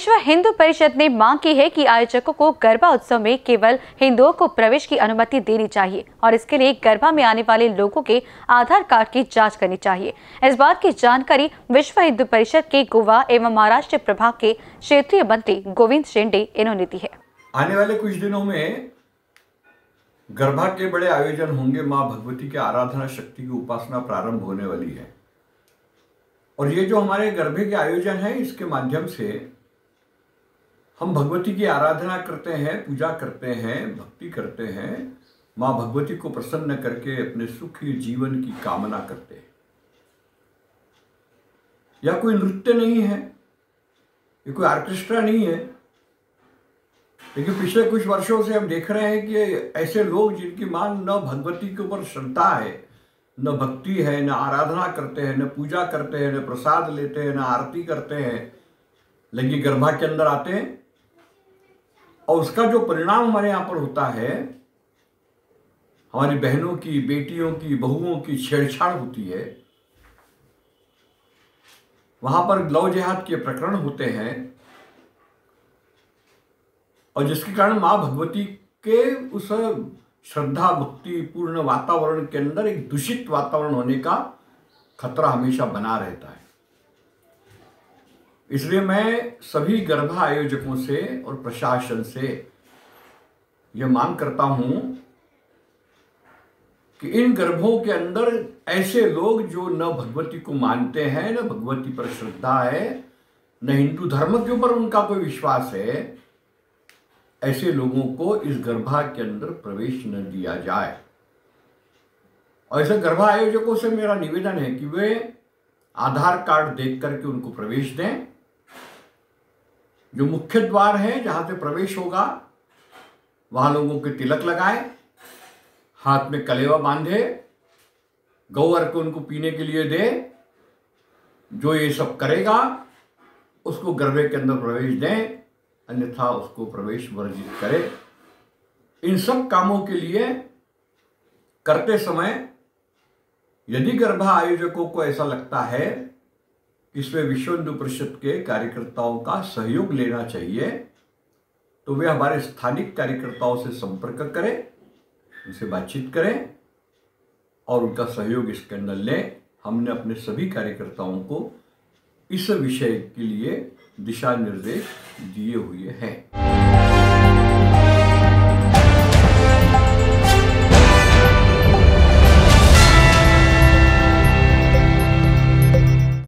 विश्व हिंदू परिषद ने मांग की है कि आयोजकों को गरबा उत्सव में केवल हिंदुओं को प्रवेश की अनुमति देनी चाहिए और इसके लिए गरबा में आने वाले लोगों के आधार कार्ड की जाँच करनी चाहिए। इस बात की जानकारी विश्व हिंदू परिषद के गोवा एवं महाराष्ट्र प्रभाग के क्षेत्रीय मंत्री गोविंद शेंडे इन्होंने दी है। आने वाले कुछ दिनों में गरबा के बड़े आयोजन होंगे। माँ भगवती के आराधना शक्ति की उपासना प्रारंभ होने वाली है। और ये जो हमारे गरबे के आयोजन है, इसके माध्यम से हम भगवती की आराधना करते हैं, पूजा करते हैं, भक्ति करते हैं, माँ भगवती को प्रसन्न करके अपने सुखी जीवन की कामना करते हैं। या कोई नृत्य नहीं है, ये कोई ऑर्केस्ट्रा नहीं है, लेकिन पिछले कुछ वर्षों से हम देख रहे हैं कि ऐसे लोग जिनकी मान न भगवती के ऊपर श्रद्धा है, न भक्ति है, न आराधना करते हैं, न पूजा करते हैं, न प्रसाद लेते हैं, न आरती करते हैं लेकिन गर्भा के अंदर आते हैं और उसका जो परिणाम हमारे यहाँ पर होता है, हमारी बहनों की, बेटियों की, बहुओं की छेड़छाड़ होती है। वहाँ पर लव जिहाद के प्रकरण होते हैं, और जिसके कारण माँ भगवती के उस श्रद्धा, भक्ति पूर्ण वातावरण के अंदर एक दूषित वातावरण होने का खतरा हमेशा बना रहता है। इसलिए मैं सभी गर्भा आयोजकों से और प्रशासन से यह मांग करता हूँ कि इन गर्भों के अंदर ऐसे लोग जो न भगवती को मानते हैं, न भगवती पर श्रद्धा है, न हिंदू धर्म के ऊपर उनका कोई विश्वास है, ऐसे लोगों को इस गर्भा के अंदर प्रवेश न दिया जाए। और ऐसे गर्भा आयोजकों से मेरा निवेदन है कि वे आधार कार्ड देख करके उनको प्रवेश दें। जो मुख्य द्वार है, जहाँ से प्रवेश होगा, वहाँ लोगों के तिलक लगाए, हाथ में कलेवा बांधे गौर को उनको पीने के लिए दे, जो ये सब करेगा, उसको गर्भे के अंदर प्रवेश दें, अन्यथा उसको प्रवेश वर्जित करे। इन सब कामों के लिए करते समय, यदि गर्भा आयोजकों को ऐसा लगता है इसमें विश्व हिंदू परिषद के कार्यकर्ताओं का सहयोग लेना चाहिए। तो वे हमारे स्थानिक कार्यकर्ताओं से संपर्क करें, उनसे बातचीत करें और उनका सहयोग इसके अंदर लें। हमने अपने सभी कार्यकर्ताओं को इस विषय के लिए दिशा निर्देश दिए हुए हैं।